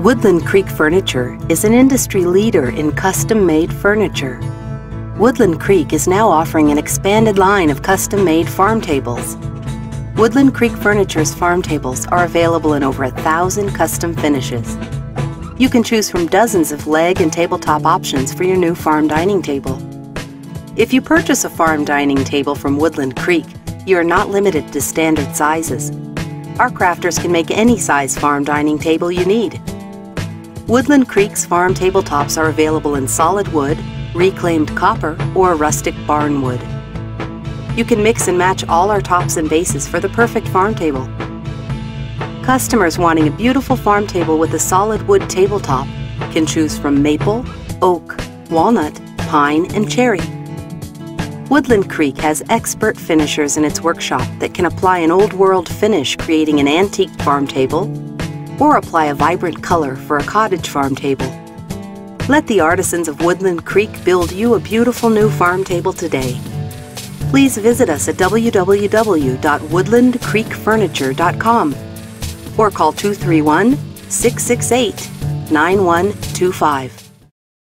Woodland Creek Furniture is an industry leader in custom-made furniture. Woodland Creek is now offering an expanded line of custom-made farm tables. Woodland Creek Furniture's farm tables are available in over a thousand custom finishes. You can choose from dozens of leg and tabletop options for your new farm dining table. If you purchase a farm dining table from Woodland Creek, you are not limited to standard sizes. Our crafters can make any size farm dining table you need. Woodland Creek's farm tabletops are available in solid wood, reclaimed copper, or rustic barn wood. You can mix and match all our tops and bases for the perfect farm table. Customers wanting a beautiful farm table with a solid wood tabletop can choose from maple, oak, walnut, pine, and cherry. Woodland Creek has expert finishers in its workshop that can apply an old world finish creating an antique farm table or apply a vibrant color for a cottage farm table. Let the artisans of Woodland Creek build you a beautiful new farm table today. Please visit us at www.woodlandcreekfurniture.com or call 231 668 9125.